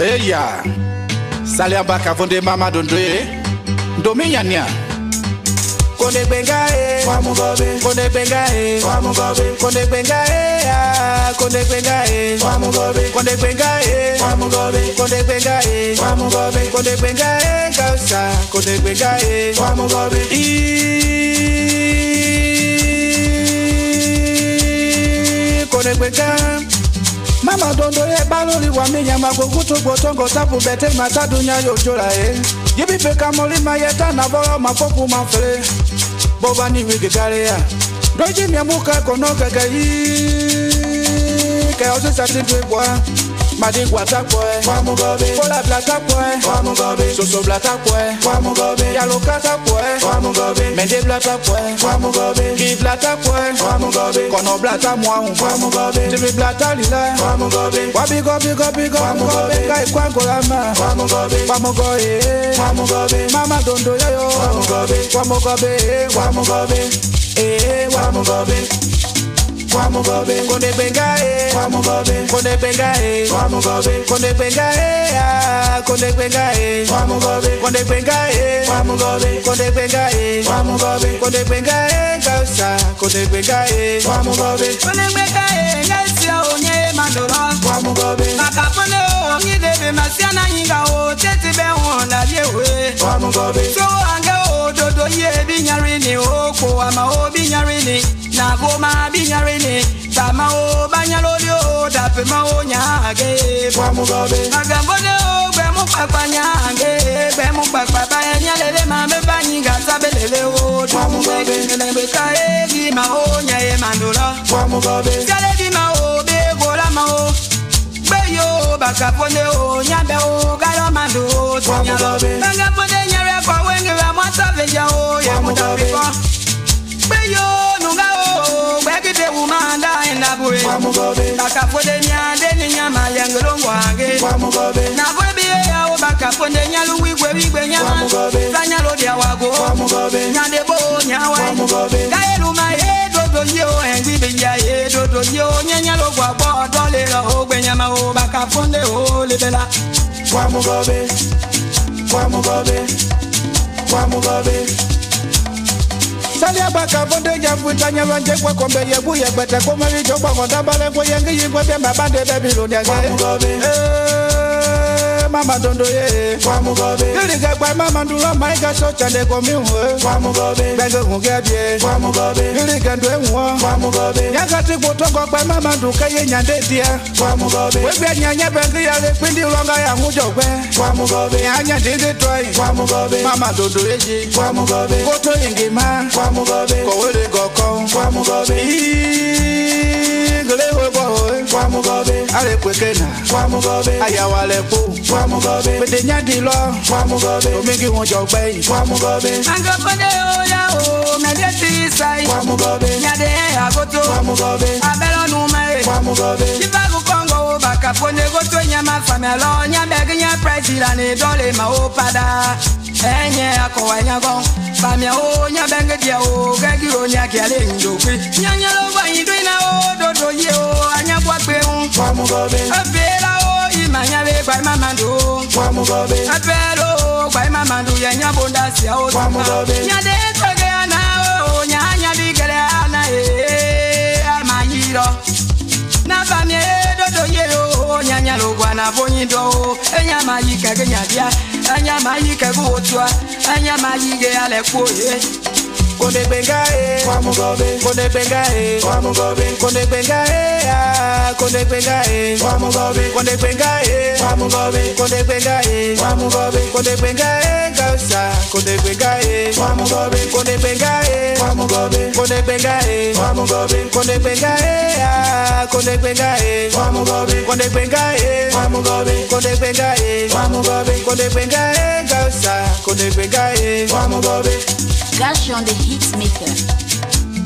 eya. Sale abaka vonde mama dondwe. Ye ndominyania konde benga e wamugobe konde benga e wamugobe konde benga e ya konde benga e wamugobe konde benga e wamugobe konde benga e wamugobe konde benga e kausa konde benga e wamugobe i konde gbenga mama dondo ye baloli wa minyama kukutugo tongo sapu bete matadunya yojola ye. Yibipe kamolima yeta navolo mafopu mafele boba ni wigigaleya doji miamuka konokeke yi. Ke osisatidwe bwa. Madigwa takwe, wamugobe Kola bla takwe, wamugobe Soso bla takwe, wamugobe Yaloka takwe, wamugobe Mende bla takwe, wamugobe Ki bla takwe, wamugobe Kono bla ta mwa un, wamugobe Jimmy bla ta lila, wamugobe Wabigo bigo bigo, wamugobe Gai kwango lama, wamugobe Wamugoye, wamugobe Mama dondo yoyo, wamugobe Wamugobe, wamugobe Eh, wamugobe Wamugobe, Konde benga Wamugobe, Konde benga Wamugobe, Konde benga Konde benga Wamugobe, Konde benga Wamugobe, Konde benga Wamugobe, Konde benga Kausa Konde benga Wamugobe, Onegbeka e ngesi onye mandoro Wamugobe, maka pone o ngidebe masiana nyinga o teti be won la liewe Wamugobe, so ange o dodo ye bi nyari ni o ko ama o pe ma wo ne o gbe mu papa nyaage gbe ba enya lele ma me ba nyinga sabe lele o. Wa mugabe. Ne be ka e gi o nya e be yo ba ka pone o galo mando o wa mugabe. Ba ka bo nyawa Wamugobe, Kaeluma ye dodo ye o engbi binja ye dodo ye o nyenya lo gwa gbo dole lo o gbenyama o baka funde o lebela Wamugobe, Wamugobe, Wamugobe, saliaba kafunde jafutanya banje kwa kombe yebu yegbete komari jogba ngondabale kwe yengi yigwe bemba bande bebi lunyage. Eh mama dondo ye Wamugobe, Yiri gagba mama ndula maiga so chande kwa miwe Wamugobe, Benge hunge bie Wamugobe, Yiri gandwe mwa Wamugobe, Nyakati kutongo kwa mama nduka ye nyande dia. Wamugobe, Webia nyanye bengi ya le pindi ulonga ya ngujo kwe Wamugobe, Nyanya ndidi toi Wamugobe, Mama dondo yeji Wamugobe, Koto ingima. Wamugobe, Kowele kena ayawalẹ po pètè nyadi lọ omigi wọn jọ gbẹyin. agapade oya o mẹjẹ ti sayi nyade agoto abẹlọnu mẹye jibago kọngọ wo baka fone goto nyama famẹ lọ nyabẹgi nyẹ pẹrẹsidani dọle ma o pada. enye yako wanyagong bamya o nyabengedie o gegi o nyakiale njokwi nyanyelo gwanyidwina o dodoye o anyagwakpe n efela o imanyabe gbaimamandu efelo o gbaimamandu ye nyabondasia o. Nyade tegeyana o nyanyabigele ana e amayiro nabamye dodoye o nyanyalo gwana bonyido o. Enyamayikage nyabia ge nyadia Enya mayike go otua Enya mayige ale kwa ye Konde benga e Wamugobe, Konde benga e. Wamugobe, Konde benga e ah, Konde benga e. Wamugobe, Konde benga e Wamugobe, Konde benga e. Wamugobe, Konde benga e Kausa Condepenga, eh. Vamos, eh. Vamos, gobe. Condepenga, eh. Vamos, eh. Ah, condepenga, eh. Eh. Vamos, gobe. Condepenga, eh. Vamos, gobe. Condepenga, eh. Gash on the hits maker.